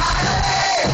Somebody!